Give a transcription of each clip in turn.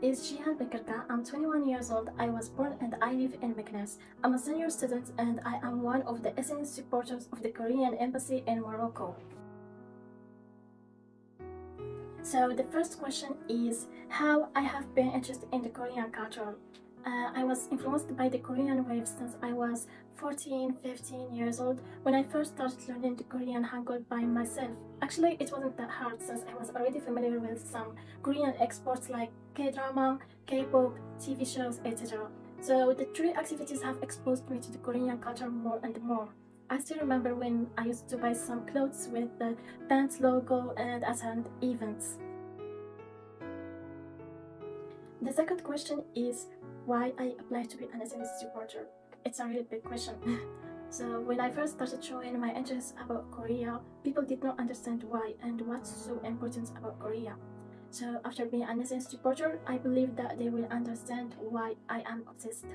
is Jihane Benkarka. I'm 21 years old. I was born and I live in Meknes. I'm a senior student and I am one of the SNS supporters of the Korean Embassy in Morocco. So the first question is how I have been interested in the Korean culture. Uh, I was influenced by the Korean wave since I was 14, 15 years old when I first started learning the Korean Hangul by myself. Actually, it wasn't that hard since I was already familiar with some Korean exports like K-drama, K-pop, TV shows, etc. So the three activities have exposed me to the Korean culture more and more. I still remember when I used to buy some clothes with the band's logo and attend events. The second question is why I applied to be an SNS supporter. It's a really big question. so when I first started showing my interest about Korea, people did not understand why and what's so important about Korea. So after being an SNS supporter, I believe that they will understand why I am obsessed.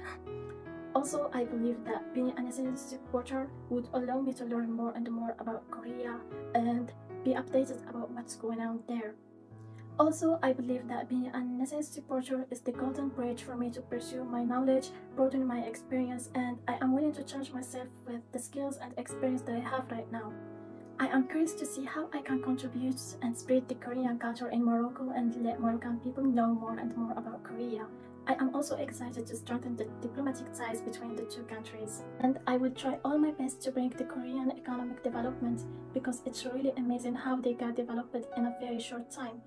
Also, I believe that being an SNS supporter would allow me to learn more and more about Korea and be updated about what's going on there. Also, I believe that being an SNS supporter is the golden bridge for me to pursue my knowledge, broaden my experience, and I am willing to challenge myself with the skills and experience that I have right now. I am curious to see how I can contribute and spread the Korean culture in Morocco and let Moroccan people know more and more about Korea. I am also excited to strengthen the diplomatic ties between the two countries. And I will try all my best to bring the Korean economic development because it's really amazing how they got developed in a very short time.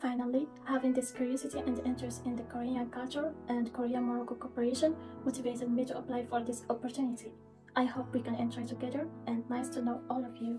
Finally, having this curiosity and interest in the Korean culture and Korea-Morocco cooperation motivated me to apply for this opportunity. I hope we can enjoy together and nice to know all of you.